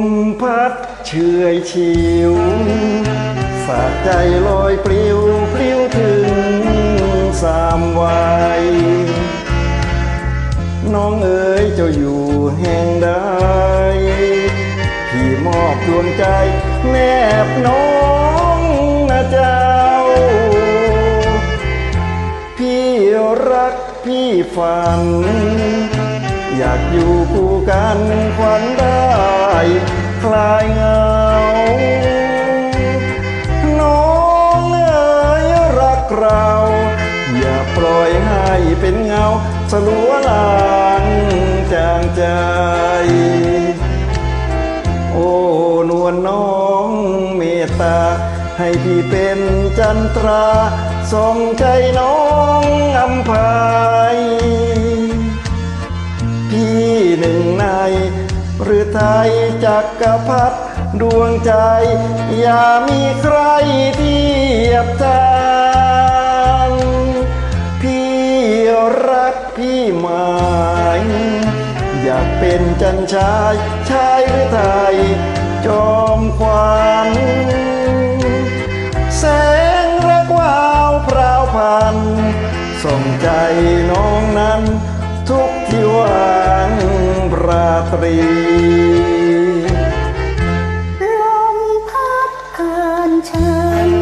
มพัดเฉยชิว ฝากใจลอยปลิวปลิวถึงสามวัยน้องเอ๋ยเจ้าอยู่แห่งใดพี่มอบดวงใจแนบน้องนะเจ้า พี่รักพี่ฝัน อยากอยู่คู่กันควัน คลายเหงา น้องเอ๋ยรักเรา อย่าปล่อยให้เป็นเงา สลัวลางจางใจ โอ้นวลน้องเมตตา ให้พี่เป็นจันทราส่องใจน้องอำพาย หรือไทยจักรพรรดิดวงใจ อย่ามีใครเทียบทานพี่รักพี่หมายอยากเป็นจันชายชายหรือไทย จอมควันแสงรักวาวพราวพันส่งใจน้องนั้นทุกที่วางราตรี 唱